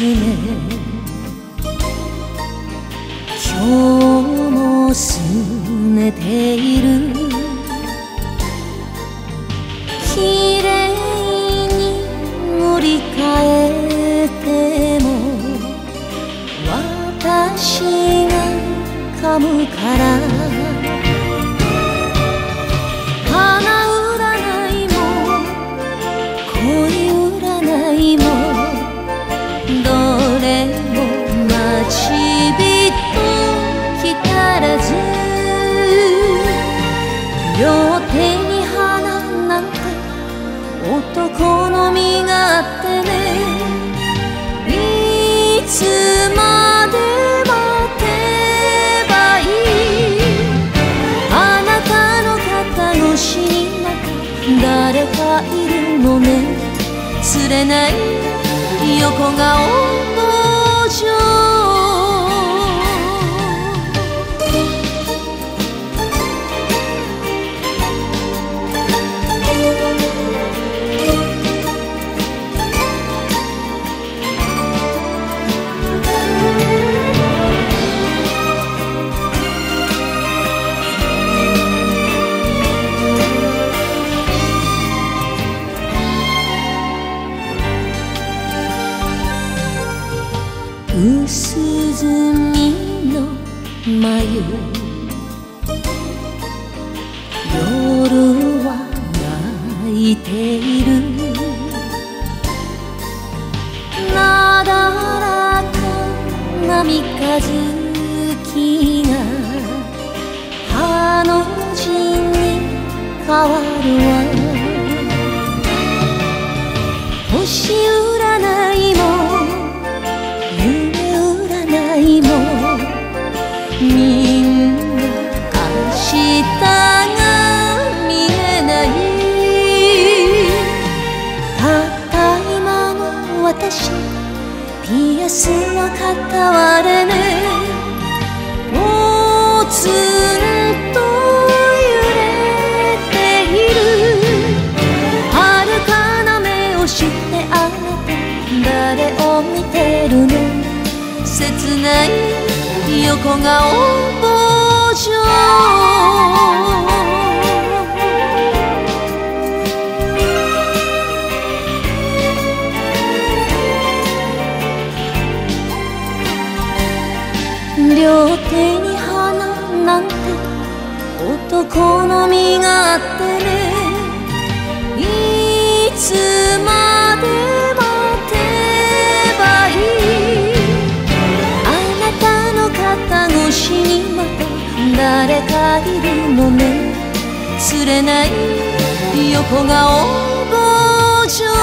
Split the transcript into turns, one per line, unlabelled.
爪今日もすねている。きれいに盛り替えても私が噛むから。両手に花なんて男の身勝手ね。いつまで待てばいい。あなたの肩越しにまた誰かいるのね。釣れない横顔の墨の眉。夜は泣いている。なだらかな三日月がハの字に変わるわ。みんな明日が見えないたった今の私ピアスの片割れねポツンと揺れている。遥かな目をしてあなた誰を見てるの？切ない横顔傍情。両手に花なんて男の身勝手ねい誰かいるのね。釣れない横顔棒状